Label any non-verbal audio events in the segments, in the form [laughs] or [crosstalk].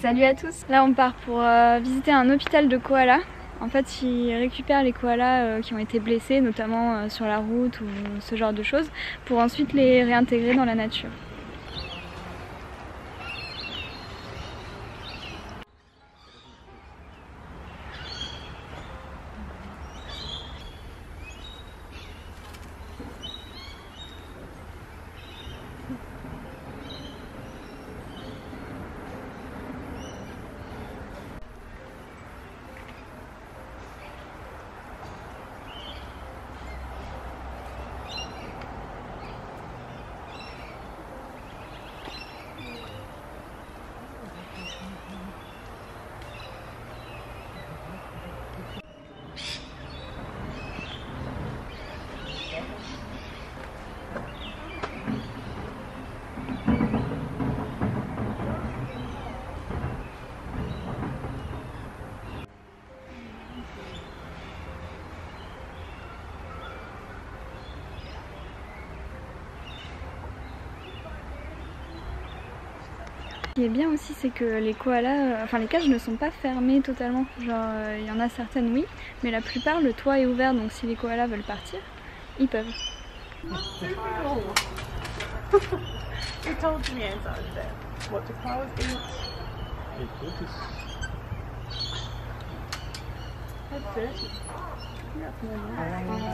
Salut à tous, là on part pour euh, visiter un hôpital de koalas. En fait, ils récupèrent les koalas euh, qui ont été blessés, notamment euh, sur la route ou ce genre de choses, pour ensuite les réintégrer dans la nature. Ce qui est bien aussi, c'est que les koalas, euh, enfin les cages ne sont pas fermées totalement. Genre, euh, il y en a certaines, oui, mais la plupart, le toit est ouvert, donc si les koalas veulent partir, ils peuvent. [laughs]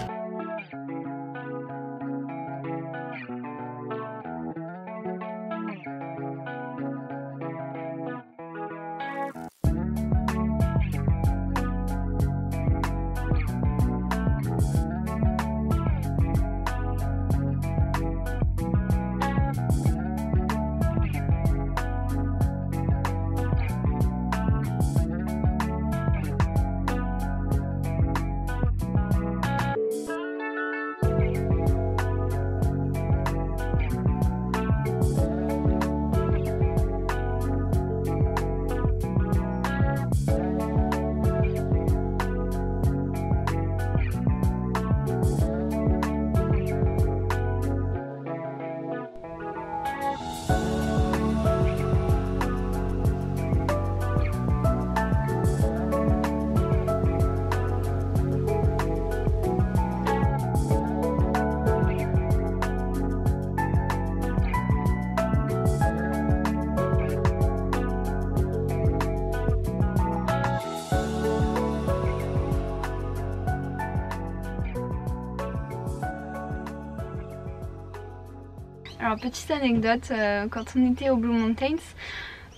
Alors petite anecdote, euh, quand on était au Blue Mountains,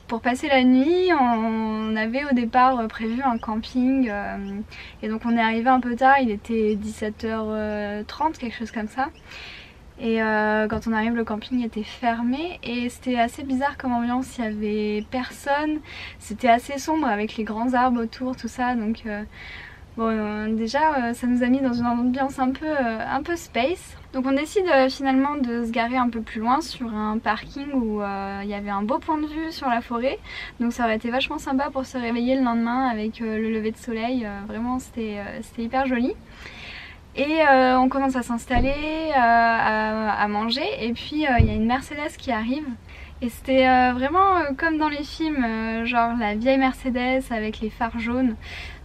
pour passer la nuit, on avait au départ prévu un camping euh, et donc on est arrivé un peu tard, il était 17h30, quelque chose comme ça. Et euh, quand on arrive, le camping était fermé et c'était assez bizarre comme ambiance, il y avait personne, c'était assez sombre avec les grands arbres autour, tout ça, donc bon déjà ça nous a mis dans une ambiance un peu, un peu space. Donc on décide euh, finalement de se garer un peu plus loin sur un parking où euh, il y avait un beau point de vue sur la forêt. Donc ça aurait été vachement sympa pour se réveiller le lendemain avec euh, le lever de soleil. vraiment c'était hyper joli. Et on commence à s'installer, à, manger et puis il y a une Mercedes qui arrive et c'était vraiment comme dans les films, genre la vieille Mercedes avec les phares jaunes.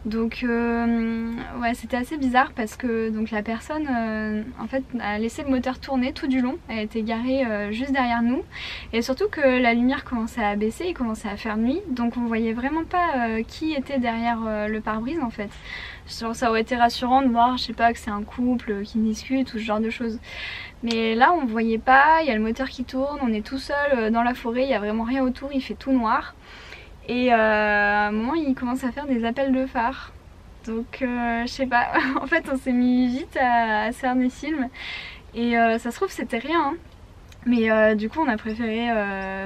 Donc euh, ouais c'était assez bizarre parce que donc la personne euh, en fait a laissé le moteur tourner tout du long, elle était garée euh, juste derrière nous et surtout que la lumière commençait à baisser, il commençait à faire nuit donc on voyait vraiment pas qui était derrière le pare-brise en fait. ça aurait été rassurant de voir je sais pas que c'est un couple qui discute ou ce genre de choses. Mais là on voyait pas, il y a le moteur qui tourne, on est tout seul dans la forêt, il y a vraiment rien autour, il fait tout noir. Et euh, à un moment il commence à faire des appels de phare. Donc euh, je sais pas, [laughs] en fait on s'est mis vite à, cerner le film et euh, ça se trouve c'était rien. Hein. Mais du coup on a préféré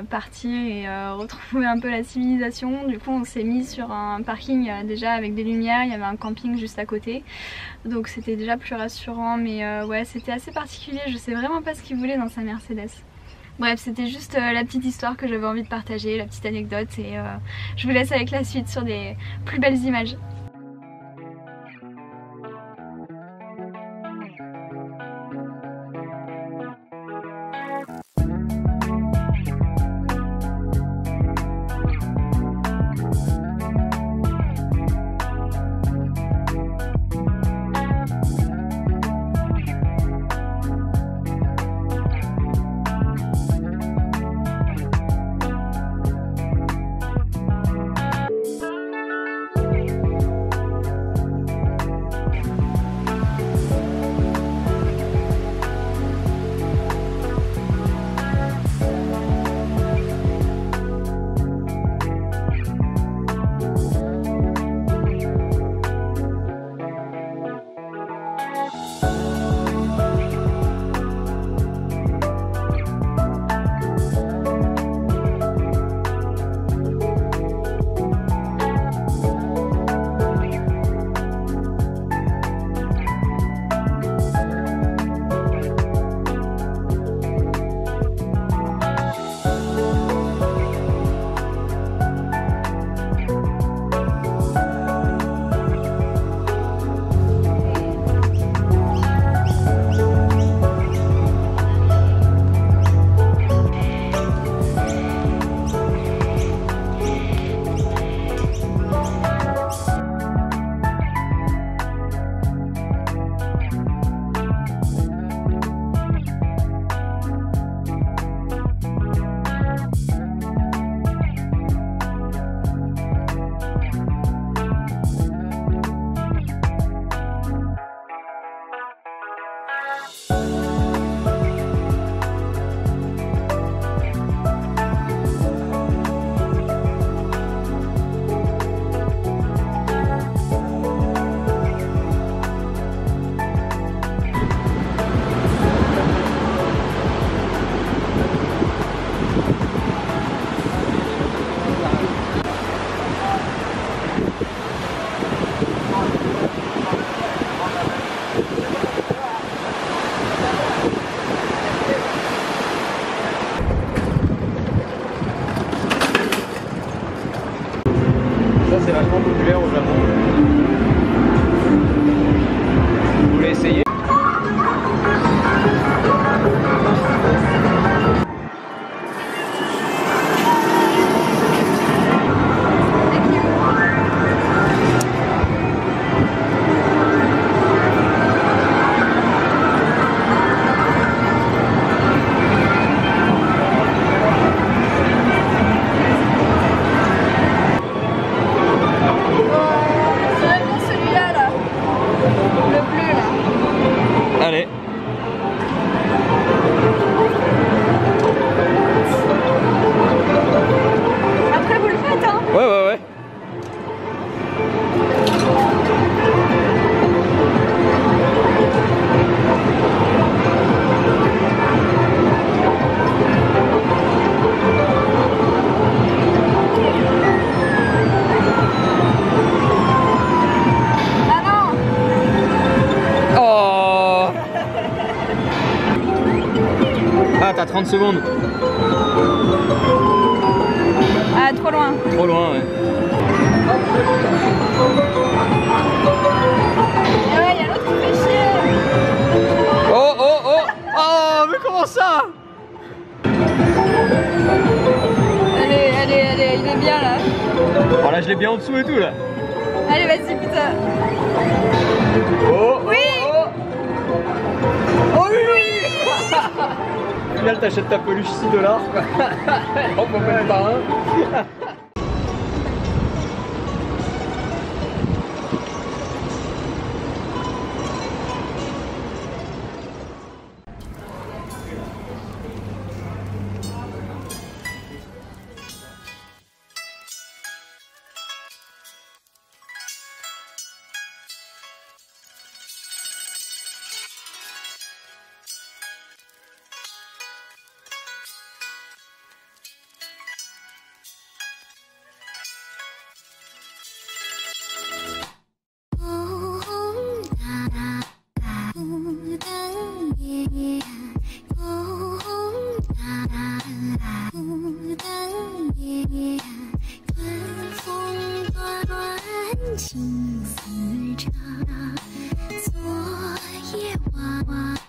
partir et retrouver un peu la civilisation. Du coup on s'est mis sur un parking déjà avec des lumières, il y avait un camping juste à côté. Donc c'était déjà plus rassurant mais ouais c'était assez particulier, je sais vraiment pas ce qu'il voulait dans sa Mercedes. Bref, c'était juste euh, la petite histoire que j'avais envie de partager, la petite anecdote et euh, je vous laisse avec la suite sur des plus belles images. Secondes. Ah, trop loin. Trop loin, ouais. Ah ouais, il y a l'autre qui fait chier. Oh, oh, oh Oh, mais comment ça? Allez, allez, allez, il est bien là. Oh là, je l'ai bien en dessous et tout, là. Final, t'achètes ta peluche 6 dollars. On peut même pas un. [laughs] 夜晚。